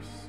Christ.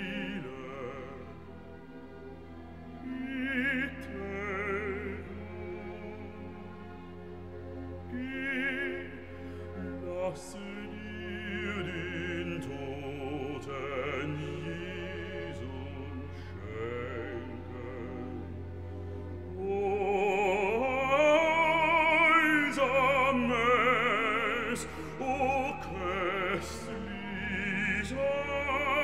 Oh, Christ, please, oh, Christ, please, oh, Christ, please,